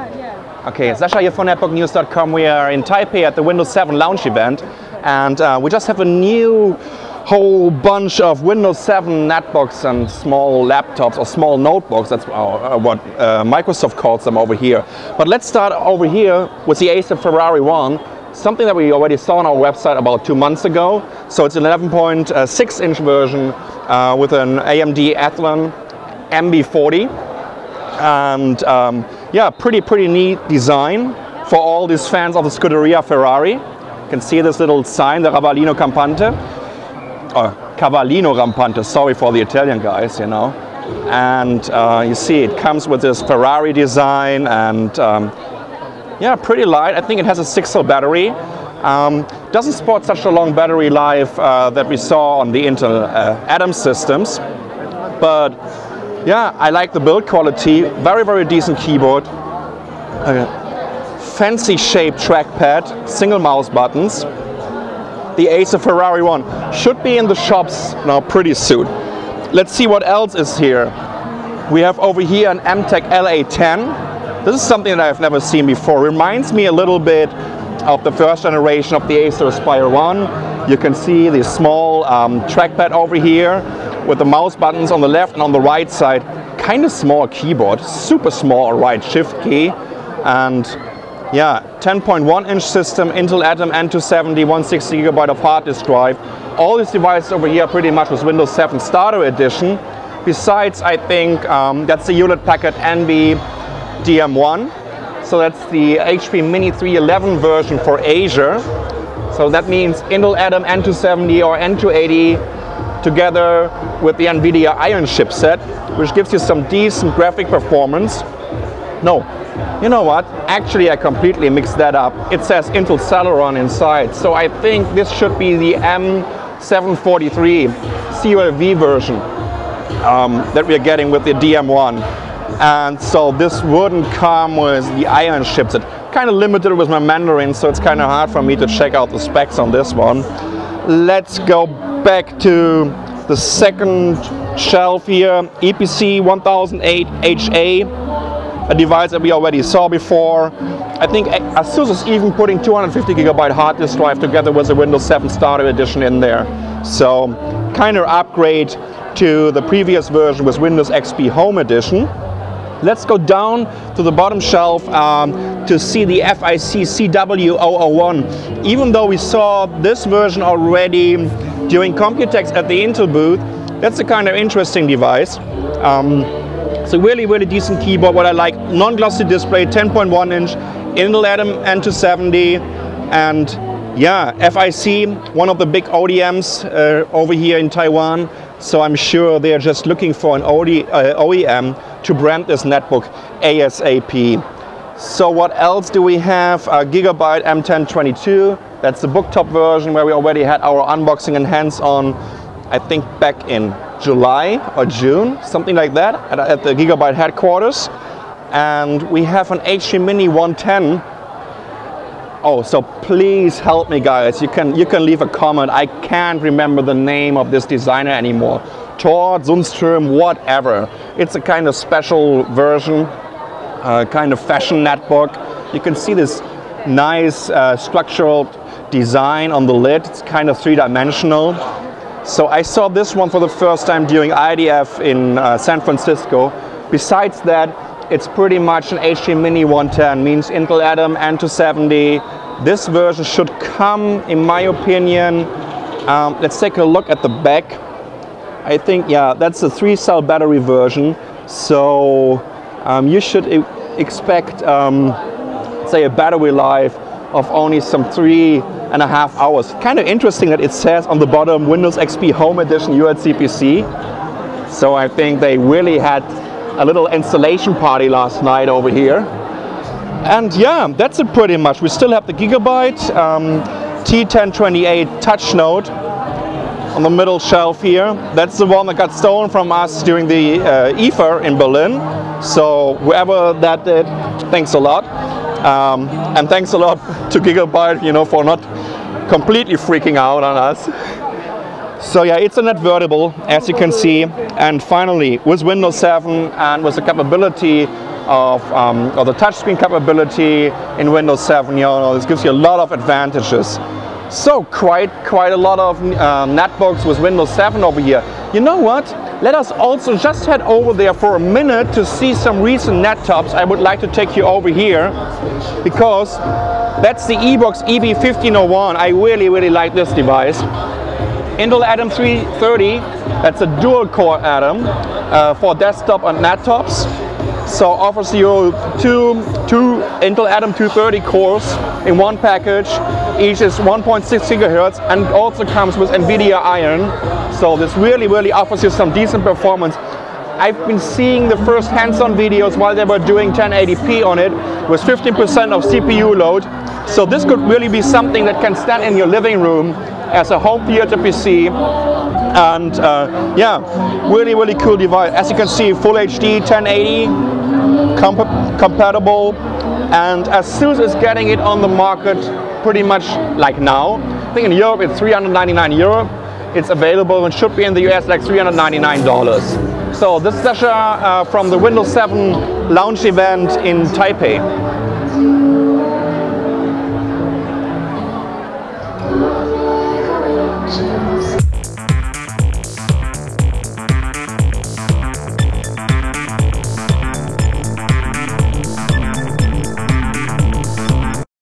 Okay, Sascha here from NetbookNews.com. We are in Taipei at the Windows 7 launch event, and uh, we just have a new whole bunch of Windows 7 netbooks and small laptops or small notebooks. That's uh, what uh, Microsoft calls them over here. But let's start over here with the Acer Ferrari One, something that we already saw on our website about two months ago. So it's an 11.6 inch version uh, with an AMD Athlon MB40 and um, yeah, pretty, pretty neat design for all these fans of the Scuderia Ferrari. You can see this little sign, the Cavallino Campante. Oh, Cavallino Rampante, sorry for the Italian guys, you know. And uh, you see it comes with this Ferrari design and um, yeah, pretty light. I think it has a six cell battery. Um, doesn't support such a long battery life uh, that we saw on the Intel uh, Atom systems, but yeah, I like the build quality. Very, very decent keyboard. Okay. Fancy shaped trackpad, single mouse buttons. The Acer Ferrari one should be in the shops now pretty soon. Let's see what else is here. We have over here an Aimtek LA10. This is something that I've never seen before. Reminds me a little bit of the first generation of the Acer Aspire 1. You can see the small um, trackpad over here with the mouse buttons on the left and on the right side. Kind of small keyboard, super small right shift key. And yeah, 10.1 inch system, Intel Atom N270, 160 gigabyte of hard disk drive. All these devices over here pretty much with Windows 7 Starter Edition. Besides, I think um, that's the Hewlett Packard NV DM1. So that's the HP Mini 311 version for Asia. So that means Intel Atom N270 or N280 together with the NVIDIA ION chipset, which gives you some decent graphic performance. No, you know what? Actually, I completely mixed that up. It says Intel Celeron inside, so I think this should be the M743 CULV version um, that we're getting with the DM1. And so this wouldn't come with the ION chipset. Kind of limited with my Mandarin, so it's kind of hard for me to check out the specs on this one. Let's go back to the second shelf here, EeePC 1008HA, a device that we already saw before. I think ASUS is even putting 250 gigabyte hard disk drive together with the Windows 7 Starter Edition in there. So kind of upgrade to the previous version with Windows XP Home Edition. Let's go down to the bottom shelf um, to see the FIC CW001. Even though we saw this version already during Computex at the Intel booth, that's a kind of interesting device. Um, it's a really, really decent keyboard. What I like, non-glossy display, 10.1 inch, Intel Atom N270, and yeah, FIC, one of the big ODMs uh, over here in Taiwan. So I'm sure they're just looking for an uh, OEM to brand this netbook ASAP. So what else do we have? A Gigabyte M1022. That's the booktop version where we already had our unboxing and hands-on, I think back in July or June, something like that, at, the Gigabyte headquarters. And we have an HP Mini 110 Oh, so please help me guys. You can you can leave a comment. I can't remember the name of this designer anymore. Todd, Sundström, whatever. It's a kind of special version, uh, kind of fashion netbook. You can see this nice uh, structural design on the lid. It's kind of three-dimensional. So I saw this one for the first time during IDF in uh, San Francisco. Besides that, it's pretty much an HP Mini 110, means Intel Atom N270. This version should come, in my opinion, um, let's take a look at the back. I think, yeah, that's the three cell battery version. So um, you should expect, um, say, a battery life of only some three and a half hours. Kind of interesting that it says on the bottom Windows XP Home Edition UHCPC. So I think they really had a little installation party last night over here. And yeah, that's it pretty much. We still have the Gigabyte um, T1028 touch note on the middle shelf here. That's the one that got stolen from us during the uh, IFA in Berlin. So whoever that did, thanks a lot. Um, and thanks a lot to Gigabyte, you know, for not completely freaking out on us. So yeah, it's an NetVertible, as you can see. And finally, with Windows 7 and with the capability of, um, of the touchscreen capability in Windows 7. You know, this gives you a lot of advantages. So quite quite a lot of uh, netbooks with Windows 7 over here. You know what? Let us also just head over there for a minute to see some recent nettops. I would like to take you over here because that's the EeeBox EB1501. I really really like this device. Intel Atom 330, that's a dual core Atom uh, for desktop and nettops. So offers you two, two Intel Atom 230 cores in one package. Each is 1.6 gigahertz and also comes with NVIDIA ION. So this really, really offers you some decent performance. I've been seeing the first hands-on videos while they were doing 1080p on it with 15% of CPU load. So this could really be something that can stand in your living room as a home theater PC and uh, yeah really really cool device. As you can see full HD 1080 comp compatible and as SUSE is getting it on the market pretty much like now I think in Europe it's 399 euro. It's available and should be in the US like 399 dollars. So this is Sascha uh, from the Windows 7 launch event in Taipei